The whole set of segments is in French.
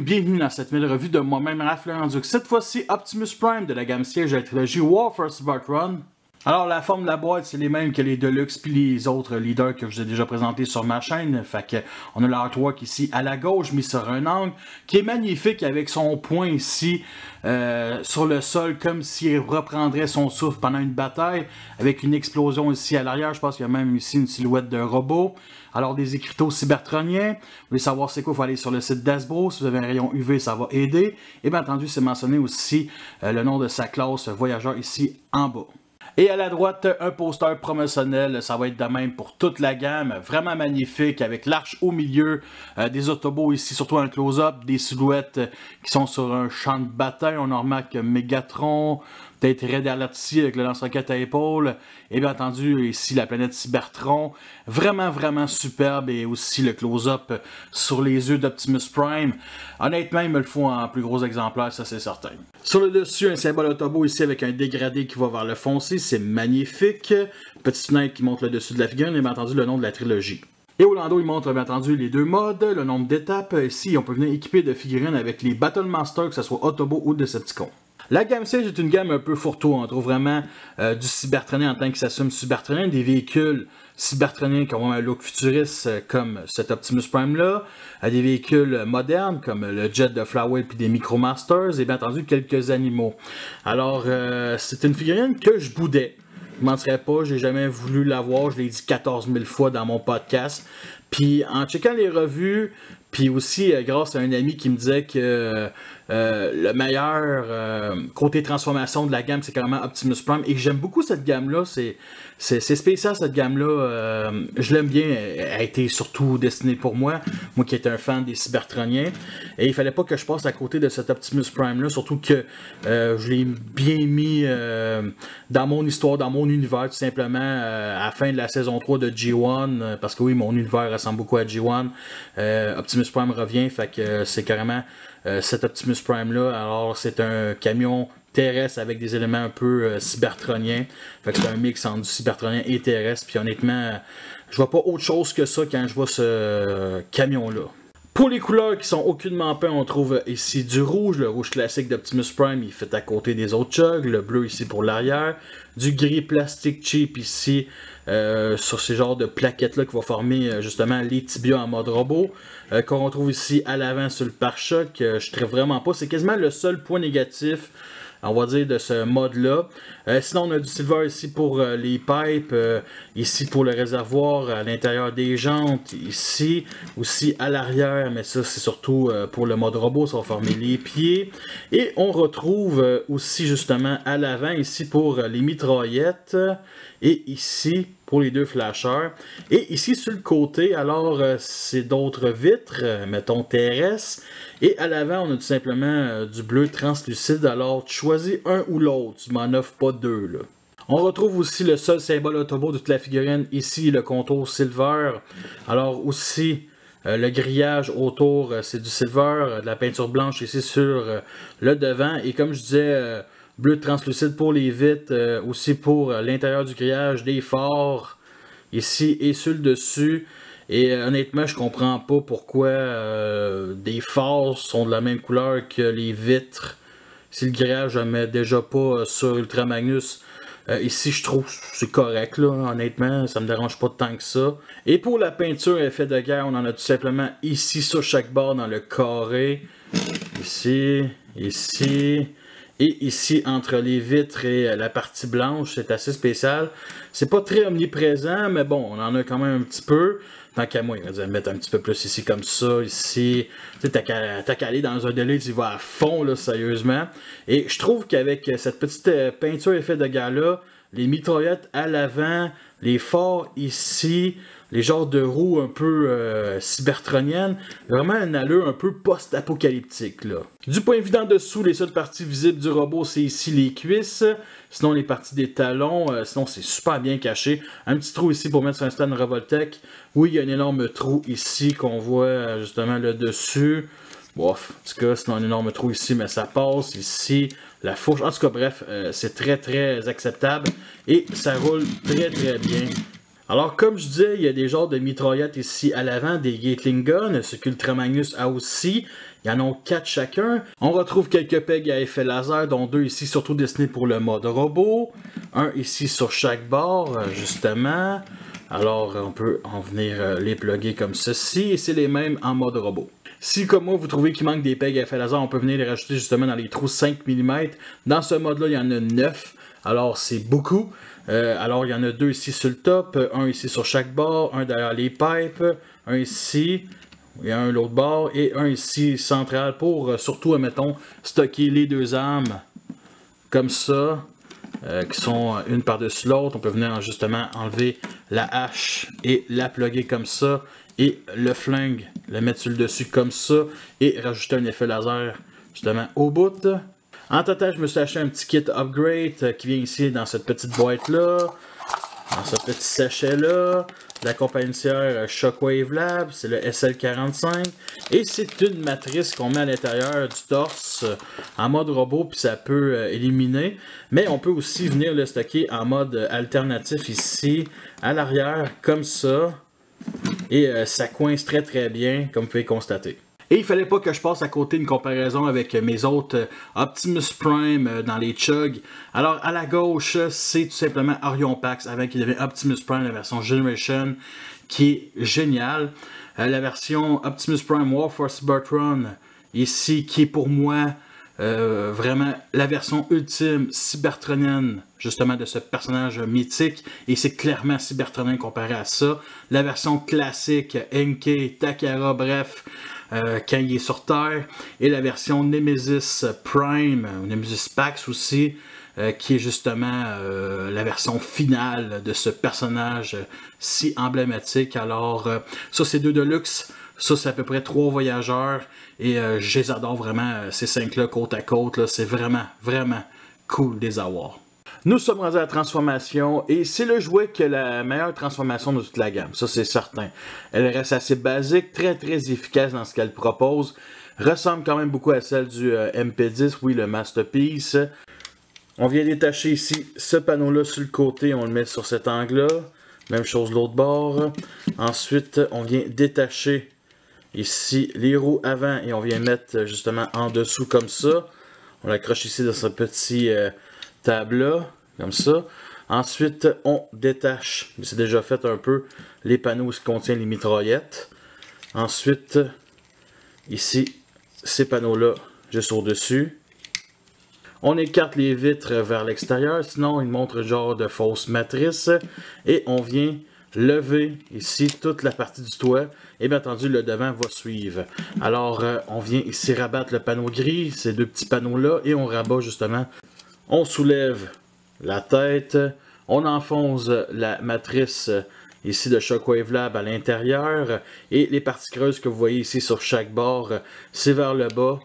bienvenue, dans cette nouvelle revue de moi-même, Raph Duc. Cette fois-ci, Optimus Prime de la gamme siège de la trilogie War First Run. Alors, la forme de la boîte, c'est les mêmes que les Deluxe puis les autres leaders que je vous ai déjà présentés sur ma chaîne. Fait que, on a l'artwork ici à la gauche, mis sur un angle, qui est magnifique avec son point ici euh, sur le sol, comme s'il reprendrait son souffle pendant une bataille, avec une explosion ici à l'arrière. Je pense qu'il y a même ici une silhouette d'un robot. Alors, des écriteaux cybertroniens. Vous voulez savoir c'est quoi, il faut aller sur le site d'Asbro. Si vous avez un rayon UV, ça va aider. Et bien entendu, c'est mentionné aussi euh, le nom de sa classe voyageur ici en bas. Et à la droite, un poster promotionnel. Ça va être de même pour toute la gamme. Vraiment magnifique avec l'arche au milieu. Euh, des autobots ici, surtout un close-up. Des silhouettes qui sont sur un champ de bataille. On remarque Megatron, peut-être Red Alert ici avec le lance-roquette à épaule. Et bien entendu, ici la planète Cybertron. Vraiment, vraiment superbe. Et aussi le close-up sur les yeux d'Optimus Prime. Honnêtement, il me le faut en plus gros exemplaire, ça c'est certain. Sur le dessus, un symbole autobo ici avec un dégradé qui va vers le foncé. C'est magnifique. Petite fenêtre qui montre le dessus de la figure. Et bien entendu, le nom de la trilogie. Et au landau, il montre bien entendu les deux modes, le nombre d'étapes. Ici, on peut venir équiper de figurines avec les Battle Master, que ce soit Autobo ou Decepticon. La gamme Sage est une gamme un peu fourre-tout. On trouve vraiment euh, du cybertronien en tant qu'il s'assume cybertronien, des véhicules cybertroniens qui ont un look futuriste euh, comme cet Optimus Prime-là, à des véhicules modernes comme le jet de Flyway puis des Micromasters et bien entendu quelques animaux. Alors, euh, c'est une figurine que je boudais. Je ne mentirais pas, j'ai jamais voulu l'avoir, je l'ai dit 14 000 fois dans mon podcast. Puis en checkant les revues, puis aussi grâce à un ami qui me disait que euh, le meilleur euh, côté transformation de la gamme, c'est carrément Optimus Prime. Et j'aime beaucoup cette gamme-là. C'est, spécial cette gamme-là. Euh, je l'aime bien. Elle a été surtout destinée pour moi. Moi qui étais un fan des Cybertroniens. Et il fallait pas que je passe à côté de cet Optimus Prime-là. Surtout que je l'ai bien mis dans mon histoire, dans mon univers, tout simplement, à la fin de la saison 3 de G1. parce que oui, mon univers ressemble beaucoup à G1. Optimus Prime revient. Fait que c'est carrément euh, cet Optimus Prime là. Alors c'est un camion terrestre avec des éléments un peu euh, cybertroniens. Fait que c'est un mix entre du cybertronien et terrestre. Puis honnêtement, je vois pas autre chose que ça quand je vois ce camion là. Pour les couleurs qui sont aucunement peintes, on trouve ici du rouge, le rouge classique d'Optimus Prime, il fait à côté des autres chugs, le bleu ici pour l'arrière, du gris plastique cheap ici euh, sur ces genres de plaquettes là qui vont former euh, justement les tibias en mode robot, euh, qu'on retrouve ici à l'avant sur le pare-choc, je ne vraiment pas, c'est quasiment le seul point négatif on va dire, de ce mode-là. Euh, sinon, on a du silver ici pour euh, les pipes, euh, ici pour le réservoir, à l'intérieur des jantes, ici, aussi à l'arrière, mais ça, c'est surtout pour le mode robot, ça va former les pieds. Et on retrouve aussi, justement, à l'avant, ici, pour les mitraillettes, et ici, pour les deux flashers. Et ici, sur le côté, alors, c'est d'autres vitres, mettons TRS, et à l'avant, on a tout simplement du bleu translucide. Alors, tu choisis un ou l'autre. Tu m'en offres pas On retrouve aussi le seul symbole autobo de toute la figurine. Ici, le contour silver. Alors, aussi, euh, le grillage autour, euh, c'est du silver. de la peinture blanche ici sur le devant. Et comme je disais, bleu translucide pour les vitres. aussi pour l'intérieur du grillage, des phares. Ici et sur le dessus. Et euh, honnêtement, je comprends pas pourquoi euh, des phares sont de la même couleur que les vitres. Si le grillage ne met déjà pas euh, sur Ultra Magnus, ici je trouve c'est correct là, honnêtement, ça me dérange pas tant que ça. Et pour la peinture effet de guerre, on en a tout simplement ici sur chaque barre dans le carré. Ici, ici, et ici entre les vitres et la partie blanche, c'est assez spécial. C'est pas très omniprésent, mais bon, on en a quand même un petit peu. Tant qu'à moi, il va mettre un petit peu plus ici comme ça, ici. Tu sais, t'as qu'à aller dans un délai, tu vas à fond, là, sérieusement. Et je trouve qu'avec cette petite euh, peinture effet de gars-là, les mitraillettes à l'avant, les forts ici, les genres de roues un peu euh, cybertroniennes, vraiment un allure un peu post-apocalyptique. là. Du point de vue dessous, les seules parties visibles du robot, c'est ici les cuisses, sinon les parties des talons, euh, sinon c'est super bien caché. Un petit trou ici pour mettre sur un stand Revoltech. Oui, il y a un énorme trou ici qu'on voit euh, justement le dessus. Bof, en tout cas, c'est un énorme trou ici, mais ça passe ici, la fourche. En tout cas, bref, c'est très très acceptable et ça roule très très bien. Alors, comme je disais, il y a des genres de mitraillettes ici à l'avant, des Gatling Guns, ce qu'Ultramagnus a aussi. Il y en a quatre chacun. On retrouve quelques pegs à effet laser, dont deux ici, surtout destinés pour le mode robot. Un ici sur chaque bord, euh, justement. Alors, on peut en venir euh, les plugger comme ceci, et c'est les mêmes en mode robot. Si, comme moi, vous trouvez qu'il manque des pegs à effet laser, on peut venir les rajouter justement dans les trous 5 mm. Dans ce mode-là, il y en a 9. Alors, c'est beaucoup. Euh, alors, il y en a deux ici sur le top, un ici sur chaque bord, un derrière les pipes, un ici, et un l'autre bord, et un ici central pour euh, surtout, admettons, stocker les deux armes comme ça, euh, qui sont une par-dessus l'autre. On peut venir justement enlever la hache et la plugger comme ça, et le flingue, le mettre sur le dessus comme ça, et rajouter un effet laser justement au bout. En total, je me suis acheté un petit kit upgrade euh, qui vient ici dans cette petite boîte-là. Dans ce petit sachet-là. La compagnie euh, Shockwave Lab, c'est le SL45. Et c'est une matrice qu'on met à l'intérieur du torse euh, en mode robot, puis ça peut éliminer. Mais on peut aussi venir le stocker en mode alternatif ici, à l'arrière, comme ça. Et ça coince très très bien, comme vous pouvez constater. Et il fallait pas que je passe à côté une comparaison avec mes autres euh, Optimus Prime euh, dans les Chug. Alors à la gauche, c'est tout simplement Orion Pax avant qu'il avait Optimus Prime, la version Generation, qui est géniale. Euh, la version Optimus Prime War for Cybertron, ici, qui est pour moi vraiment la version ultime cybertronienne justement de ce personnage mythique et c'est clairement cybertronien comparé à ça. La version classique, NK, Takara, bref, euh, quand il est sur Terre, et la version Nemesis Prime, ou Nemesis Pax aussi, euh, qui est justement euh, la version finale de ce personnage si emblématique. Alors, ça c'est deux Deluxe, ça c'est à peu près trois voyageurs, et je les adore vraiment, ces cinq-là, côte à côte, c'est vraiment, vraiment cool de les avoir. Nous sommes rendus à la transformation et c'est le jouet qui a la meilleure transformation de toute la gamme, ça c'est certain. Elle reste assez basique, très très efficace dans ce qu'elle propose, ressemble quand même beaucoup à celle du euh, MP10, oui le Masterpiece. On vient détacher ici ce panneau-là sur le côté, on le met sur cet angle-là. Même chose l'autre bord. Ensuite, on vient détacher ici les roues avant et on vient mettre justement en dessous comme ça. On l'accroche ici dans ce petit euh, table-là comme ça. Ensuite, on détache, c'est déjà fait un peu, les panneaux qui contiennent les mitraillettes. Ensuite, ici, ces panneaux-là, juste au-dessus. On écarte les vitres vers l'extérieur, sinon il montre genre de fausse matrice. Et on vient lever ici toute la partie du toit. Et bien entendu, le devant va suivre. Alors, euh, on vient ici rabattre le panneau gris, ces deux petits panneaux-là, et on rabat justement. On soulève la tête. On enfonce la matrice ici de Shockwave Lab à l'intérieur. Et les parties creuses que vous voyez ici sur chaque bord, c'est vers le bas.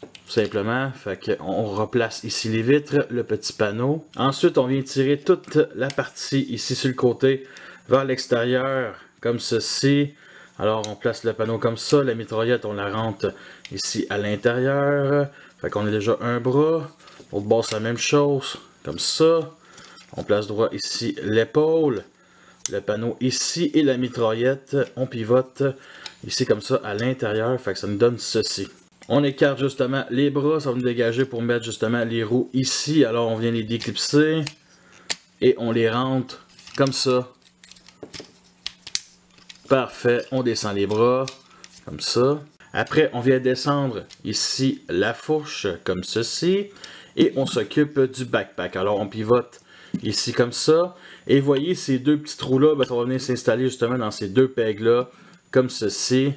Tout simplement, fait on replace ici les vitres, le petit panneau. Ensuite, on vient tirer toute la partie ici sur le côté vers l'extérieur, comme ceci. Alors, on place le panneau comme ça. La mitraillette, on la rentre ici à l'intérieur. Fait qu'on a déjà un bras. L'autre bord, c'est la même chose comme ça. On place droit ici l'épaule, le panneau ici et la mitraillette. On pivote ici comme ça à l'intérieur, fait que ça nous donne ceci. On écarte justement les bras, ça va nous dégager pour mettre justement les roues ici. Alors on vient les déclipser et on les rentre comme ça. Parfait, on descend les bras comme ça. Après, on vient descendre ici la fourche comme ceci et on s'occupe du backpack. Alors on pivote ici comme ça. Et voyez ces deux petits trous-là, ben, ça va venir s'installer justement dans ces deux pegs-là, comme ceci.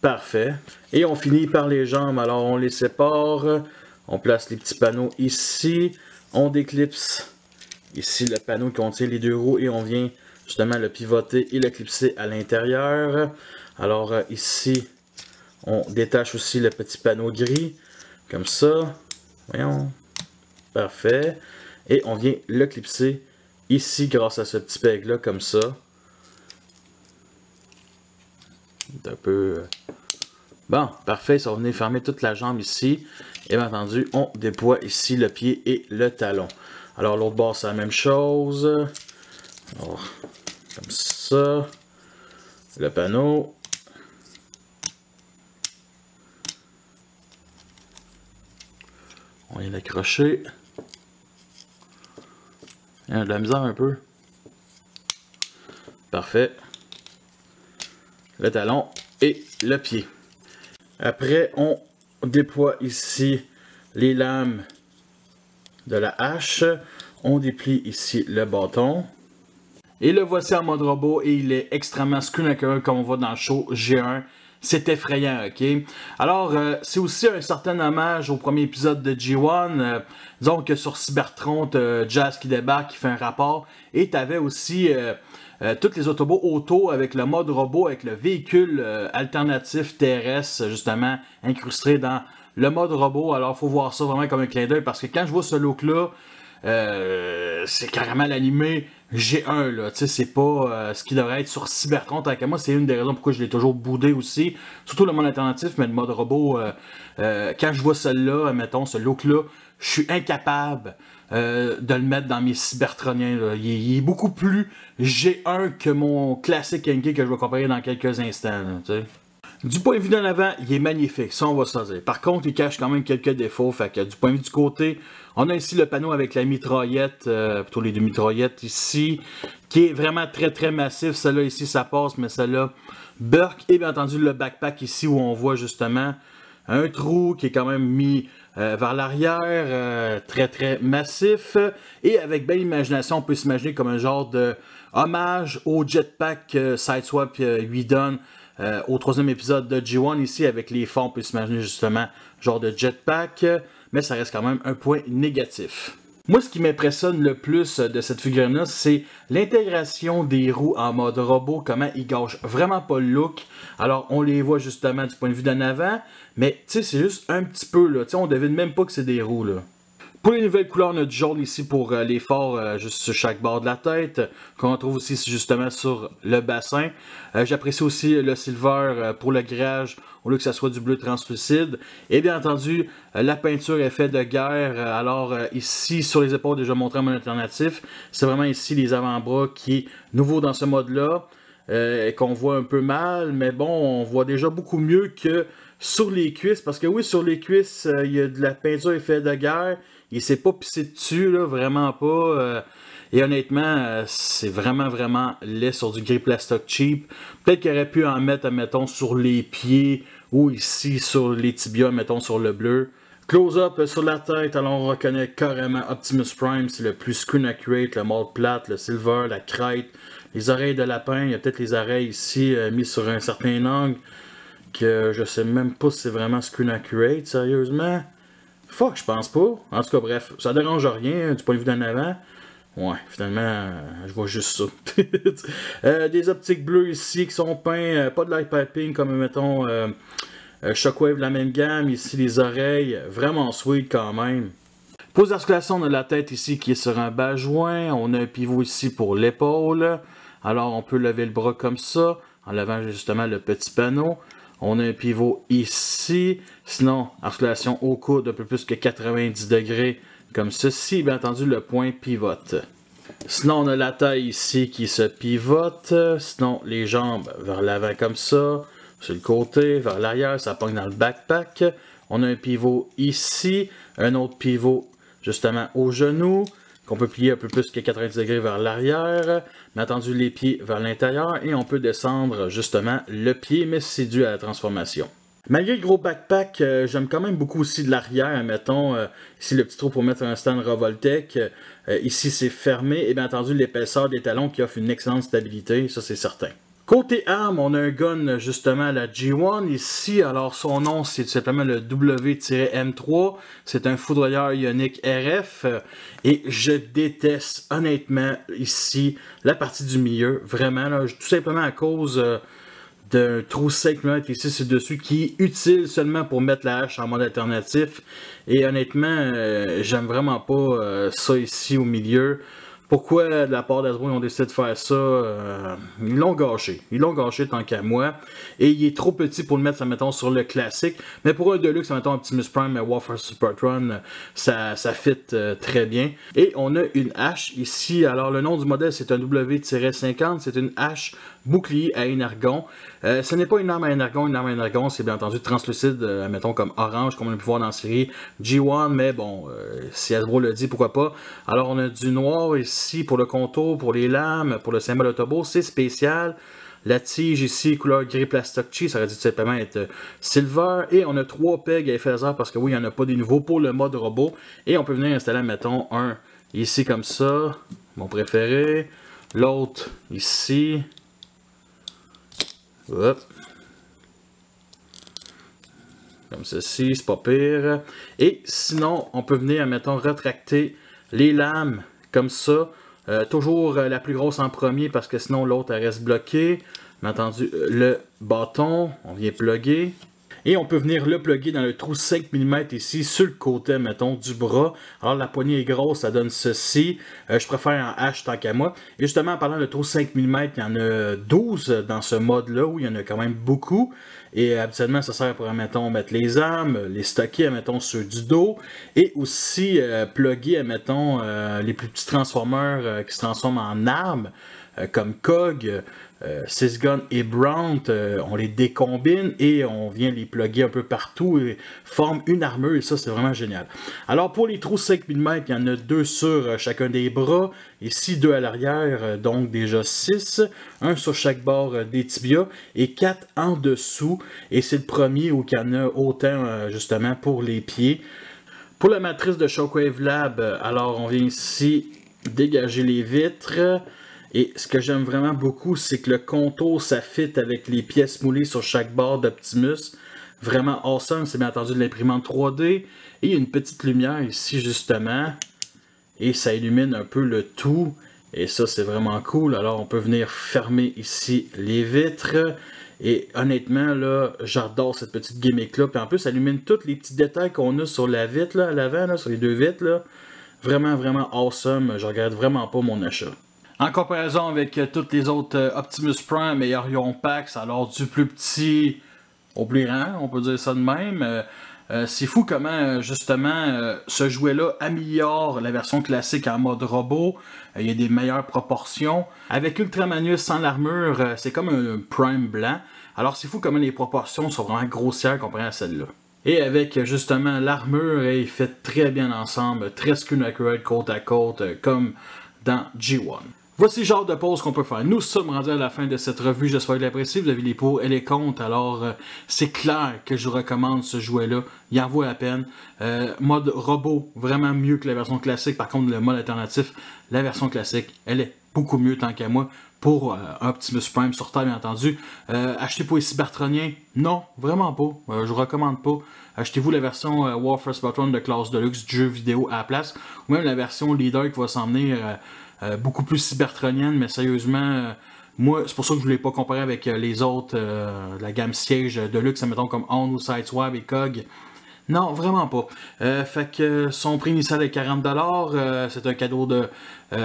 Parfait. Et on finit par les jambes. Alors on les sépare. On place les petits panneaux ici. On déclipse ici le panneau qui contient les deux roues et on vient justement le pivoter et le clipser à l'intérieur. Alors euh, ici, on détache aussi le petit panneau gris, comme ça. Voyons. Parfait. Et on vient le clipser ici grâce à ce petit peg là comme ça. un peu... Euh, bon, parfait, ça va venir fermer toute la jambe ici. Et bien entendu, on déploie ici le pied et le talon. Alors l'autre bord, c'est la même chose. Alors, Comme ça. Le panneau. On vient l'accrocher. Il y a de la misère un peu. Parfait. Le talon et le pied. Après, on déploie ici les lames de la hache. On déplie ici le bâton. Et le voici en mode robot et il est extrêmement screen comme on voit dans le show G1. C'est effrayant, ok? Alors, euh, c'est aussi un certain hommage au premier épisode de G1. Euh, disons que sur Cybertron, Jazz qui débarque, qui fait un rapport. Et tu avais aussi euh, toutes les autobots auto avec le mode robot, avec le véhicule alternatif terrestre, justement, incrusté dans le mode robot. Alors, faut voir ça vraiment comme un clin d'œil parce que quand je vois ce look-là, c'est carrément l'animé G1, là. Tu sais, c'est pas euh, ce qui devrait être sur Cybertron. Tant qu'à moi, c'est une des raisons pourquoi je l'ai toujours boudé aussi. Surtout le mode alternatif, mais le mode robot. Euh, euh, quand je vois celle-là, mettons, ce look-là, je suis incapable de le mettre dans mes Cybertroniens. Il, est, beaucoup plus G1 que mon classique Enki que je vais comparer dans quelques instants. tu sais. Du point de vue d'en avant, il est magnifique, ça on va se dire. Par contre, il cache quand même quelques défauts, fait que du point de vue du côté, on a ici le panneau avec la mitraillette, euh, plutôt les deux mitraillettes ici, qui est vraiment très très massif. Celle-là ici, ça passe, mais celle-là, Burke, et bien entendu le backpack ici où on voit justement un trou qui est quand même mis euh, vers l'arrière, euh, très très massif. Et avec belle imagination, on peut s'imaginer comme un genre de hommage au jetpack Sideswap 8 donne euh, au troisième épisode de G1 ici avec les fonds, on peut s'imaginer justement genre de jetpack, mais ça reste quand même un point négatif. Moi, ce qui m'impressionne le plus de cette figurine-là, c'est l'intégration des roues en mode robot, comment ils gâchent vraiment pas le look. Alors, on les voit justement du point de vue d'en avant, mais tu sais, c'est juste un petit peu, là. Tu sais, on devine même pas que c'est des roues, là. Pour les nouvelles couleurs, on a du jaune ici pour euh, euh, juste sur chaque bord de la tête, qu'on trouve aussi justement sur le bassin. Euh, j'apprécie aussi le silver pour le grillage, au lieu que ça soit du bleu translucide. Et bien entendu, la peinture est de guerre. alors ici, sur les épaules, déjà montré mode alternatif, c'est vraiment ici les avant-bras qui est nouveau dans ce mode-là. et qu'on voit un peu mal, mais bon, on voit déjà beaucoup mieux que sur les cuisses, parce que oui, sur les cuisses, il y a de la peinture effet de guerre, il s'est pas pissé dessus, là, vraiment pas. Euh, et honnêtement, euh, c'est vraiment, vraiment laid sur du gris plastique cheap. Peut-être qu'il aurait pu en mettre, mettons, sur les pieds ou ici sur les tibias, mettons, sur le bleu. Close-up sur la tête, alors on reconnaît carrément Optimus Prime, c'est le plus screen accurate, le mode plate, le silver, la crête, les oreilles de lapin, il y a peut-être les oreilles ici euh, mises sur un certain angle que je sais même pas si c'est vraiment screen accurate, sérieusement. Fuck, je pense pas. En tout cas, bref, ça dérange rien du point de vue d'en avant. Ouais, finalement, je vois juste ça. Euh, des optiques bleues ici qui sont peints, euh, pas de light piping comme mettons euh, Shockwave de la même gamme. Ici, les oreilles, vraiment sweet quand même. Pose d'articulation de la tête ici qui est sur un bas joint. On a un pivot ici pour l'épaule. Alors, on peut lever le bras comme ça en levant justement le petit panneau. On a un pivot ici. Sinon, articulation au coude un peu plus que 90 degrés comme ceci. Bien entendu, le point pivote. Sinon, on a la taille ici qui se pivote. Sinon, les jambes vers l'avant comme ça. Sur le côté, vers l'arrière, ça pogne dans le backpack. On a un pivot ici. Un autre pivot justement au genou qu'on peut plier un peu plus que 90 degrés vers l'arrière, mais attendu les pieds vers l'intérieur, et on peut descendre justement le pied, mais c'est dû à la transformation. Malgré le gros backpack, euh, j'aime quand même beaucoup aussi de l'arrière, mettons, euh, ici le petit trou pour mettre un stand Revoltec, euh, ici c'est fermé, et bien entendu l'épaisseur des talons qui offre une excellente stabilité, ça c'est certain. Côté arme, on a un gun justement la G1 ici. Alors son nom c'est tout simplement le W-M3. C'est un foudroyeur ionique RF. Et je déteste honnêtement ici la partie du milieu. Vraiment, tout simplement à cause euh, d'un trou sec ici c'est dessus qui est utile seulement pour mettre la hache en mode alternatif. Et honnêtement, euh, j'aime vraiment pas euh, ça ici au milieu. Pourquoi, de la part d'Asbro, ils ont décidé de faire ça? Euh, Ils l'ont gâché. Ils l'ont gâché tant qu'à moi. Et il est trop petit pour le mettre, mettons, sur le classique. Mais pour un Deluxe, mettons, Optimus Prime Warfare Supertron, ça, ça fit euh, très bien. Et on a une hache ici. Alors, le nom du modèle, c'est un W-50. C'est une hache bouclier à énergon. Euh, ce n'est pas une arme à énergon. Une arme à énergon, c'est bien entendu translucide, mettons, comme orange, comme on a pu voir dans la série G1. Mais bon, si Asbro le dit, pourquoi pas? Alors, on a du noir ici ici pour le contour, pour les lames, pour le symbole autobo, c'est spécial. La tige ici, couleur gris cheese, ça aurait dû tout simplement être euh, silver. Et on a trois pegs à effet parce que oui, il n'y en a pas des nouveaux pour le mode robot. Et on peut venir installer, mettons, un ici comme ça, mon préféré. L'autre ici. Hop. Comme ceci, c'est pas pire. Et sinon, on peut venir, mettons, retracter les lames comme ça. Euh, toujours euh, la plus grosse en premier parce que sinon l'autre reste bloquée. Bien entendu, euh, le bâton, on vient plugger. Et on peut venir le plugger dans le trou 5 mm ici, sur le côté, mettons, du bras. Alors la poignée est grosse, ça donne ceci. je préfère en H tant qu'à moi. Et justement, en parlant de trou 5 mm, il y en a 12 dans ce mode-là, où il y en a quand même beaucoup. Et habituellement, ça sert pour, mettons, mettre les armes, les stocker, mettons, sur du dos. Et aussi euh, plugger, mettons, euh, les plus petits transformeurs euh, qui se transforment en armes, comme Cog, euh, Sysgun et Brown, euh, on les décombine et on vient les plugger un peu partout et forme une armure et ça c'est vraiment génial. Alors pour les trous 5 mm, il y en a deux sur euh, chacun des bras, ici deux à l'arrière, donc déjà 6, un sur chaque bord des tibias et quatre en dessous et c'est le premier où il y en a autant justement pour les pieds. Pour la matrice de Shockwave Lab, alors on vient ici dégager les vitres, et ce que j'aime vraiment beaucoup, c'est que le contour, ça avec les pièces moulées sur chaque bord d'Optimus. Vraiment awesome, c'est bien entendu de l'imprimante 3D. Et une petite lumière ici, justement. Et ça illumine un peu le tout. Et ça, c'est vraiment cool. Alors, on peut venir fermer ici les vitres. Et honnêtement, là, j'adore cette petite gimmick-là. Puis en plus, ça illumine tous les petits détails qu'on a sur la vitre, là, à l'avant, sur les deux vitres, là. Vraiment, vraiment awesome. Je regrette vraiment pas mon achat. En comparaison avec euh, toutes les autres euh, Optimus Prime et Orion Pax, alors du plus petit au plus grand, on peut dire ça de même. Euh, c'est fou comment justement ce jouet-là améliore la version classique en mode robot. il y a des meilleures proportions. Avec Ultramanus sans l'armure, c'est comme un Prime blanc. Alors c'est fou comment les proportions sont vraiment grossières comparé à celle-là. Et avec justement l'armure, il fait très bien ensemble, très skin accurate côte à côte, comme dans G1. Voici le genre de pause qu'on peut faire. Nous sommes rendus à la fin de cette revue. J'espère que vous l'appréciez. Vous avez les pour et les contre. Alors, euh, c'est clair que je recommande ce jouet-là. Il en vaut la peine. Euh, mode robot, vraiment mieux que la version classique. Par contre, le mode alternatif, la version classique, elle est beaucoup mieux tant qu'à moi. Pour euh, Optimus Prime sur Terre, bien entendu. achetez pour les cybertroniens? Non, vraiment pas. je vous recommande pas. Achetez-vous la version Warfare Spotron de classe Deluxe du jeu vidéo à la place. Ou même la version Leader qui va s'en venir euh, beaucoup plus cybertronienne, mais sérieusement, euh, moi, c'est pour ça que je ne voulais pas comparer avec euh, les autres, la gamme siège de luxe, mettons comme On ou Sideswap et Cog. Non, vraiment pas. fait que son prix initial est 40$. c'est un cadeau de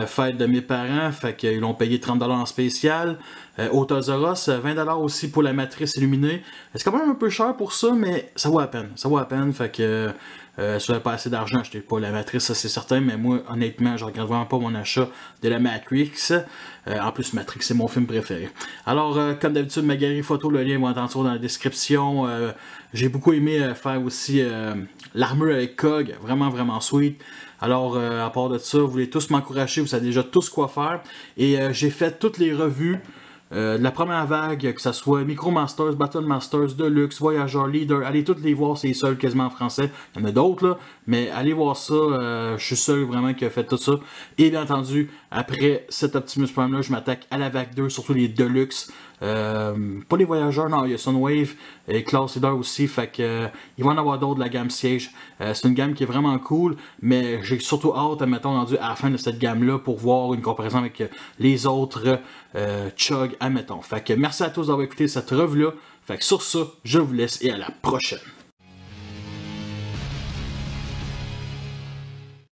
fête de mes parents. Fait qu'ils l'ont payé 30$ en spécial. au Tozoros, 20$ aussi pour la matrice illuminée. C'est quand même un peu cher pour ça, mais ça vaut la peine. Ça vaut la peine. Fait que euh, si pas assez d'argent, achetez pas la matrice, ça c'est certain, mais moi, honnêtement, je regarde vraiment pas mon achat de la Matrix. Euh, en plus, Matrix, c'est mon film préféré. Alors, euh, comme d'habitude, ma galerie photo, le lien va être dans la description. J'ai beaucoup aimé faire aussi l'armure avec Cog, vraiment, vraiment sweet. Alors, à part de ça, vous voulez tous m'encourager, vous savez déjà tous quoi faire. Et j'ai fait toutes les revues euh, la première vague, que ce soit Micro Masters, Deluxe, Voyageur, Leader, allez toutes les voir, c'est seul quasiment en français. Il y en a d'autres, là, mais allez voir ça. Euh, je suis seul vraiment qui a fait tout ça. Et bien entendu, après cet Optimus Prime-là, je m'attaque à la vague 2, surtout les Deluxe. Euh, pas les voyageurs, non, il y a Sunwave et Class Leader aussi, fait que euh, il va en avoir d'autres de la gamme Siège. Euh, c'est une gamme qui est vraiment cool, mais j'ai surtout hâte, mettons, rendu à la fin de cette gamme-là pour voir une comparaison avec les autres Chug, admettons. Fait que merci à tous d'avoir écouté cette revue-là. Fait que sur ça, je vous laisse et à la prochaine.